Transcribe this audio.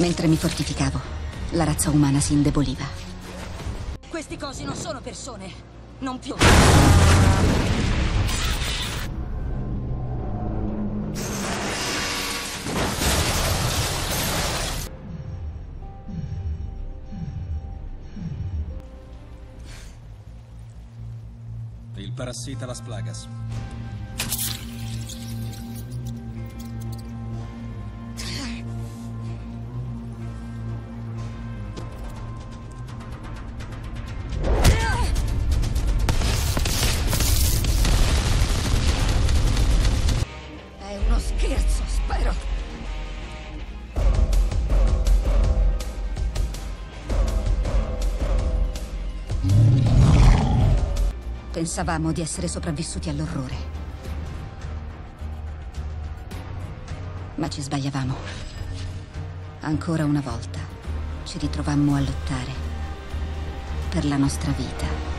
Mentre mi fortificavo, la razza umana si indeboliva. Questi cosi non sono persone. Non più. Il parassita Las Plagas. Scherzo, spero. Pensavamo di essere sopravvissuti all'orrore. Ma ci sbagliavamo. Ancora una volta ci ritrovammo a lottare per la nostra vita.